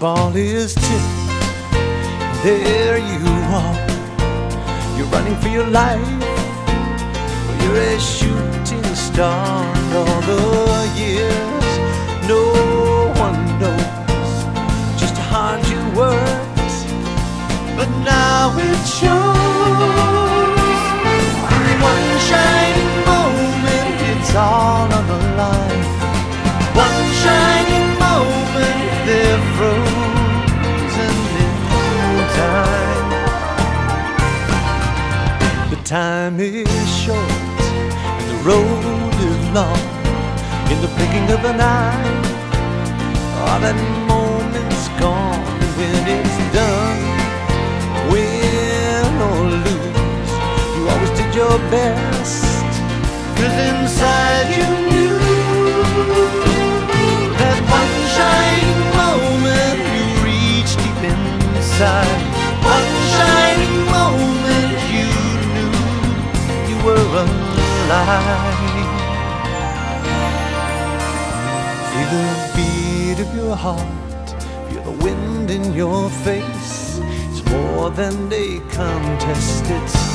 ball is tipped. There you are. You're running for your life. You're a shooting star. All the years, no one knows just how hard you worked. But now it shows. Time is short and the road is long. In the blinking of an eye, all that moment's gone. When it's done, win or lose, you always did your best. Cause inside you knew that one shining moment you reached deep inside. Alive. Feel the beat of your heart, feel the wind in your face. It's more than a contest, it's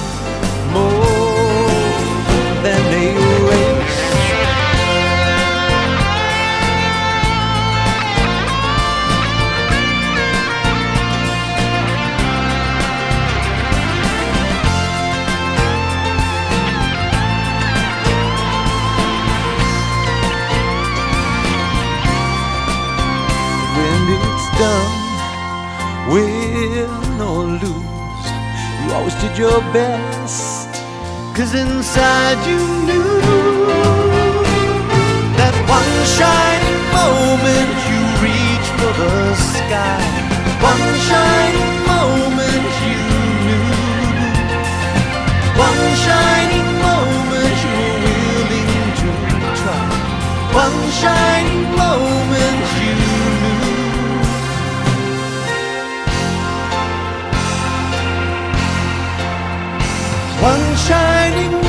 win or lose, you always did your best. Cause inside you knew that one shining moment you reach for the sky. One shining moment you knew. One shining moment you were willing to try. One shining One shining.